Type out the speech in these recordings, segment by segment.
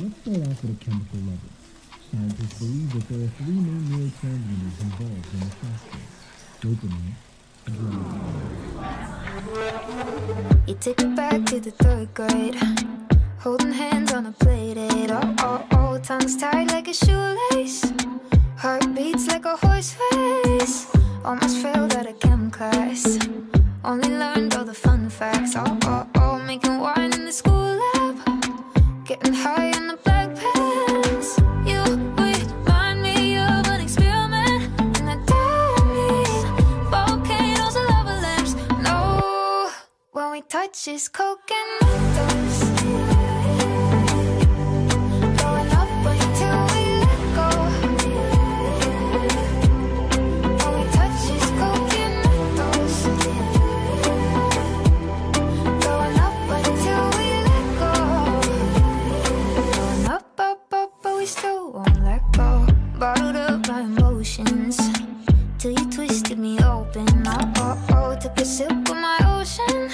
Let's start off with a chemical level. Scientists believe that there are three main neurotransmitters involved in the process. Dopamine, adrenaline. You take it back to the third grade. Holding hands on a play date. Oh, oh, oh, tongues tied like a shoelace. Heart beats like a horse race. Almost failed at a chem class. Only learned all the fun facts. Oh, Getting high in the black pants. You remind me of an experiment. And I don't volcanoes or lava lamps. No, when we touch is coke emotions till you twisted me open. Oh, oh, oh, took a sip of my ocean.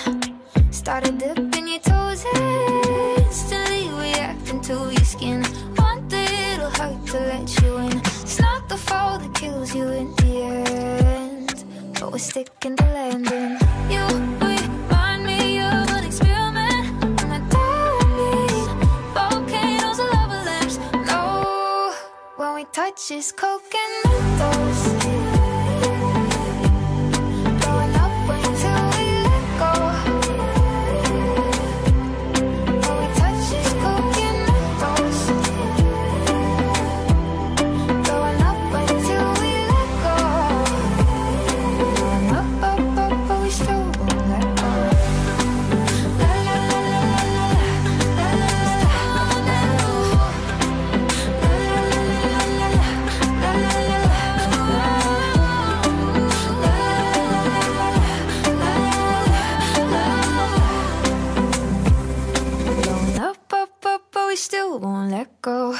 Started dipping your toes in. Instantly reacting to your skin. One it'll hurt to let you in. It's not the fall that kills you in the end. But we're sticking to landing. You when we touch is coke and mentos. We still won't let go.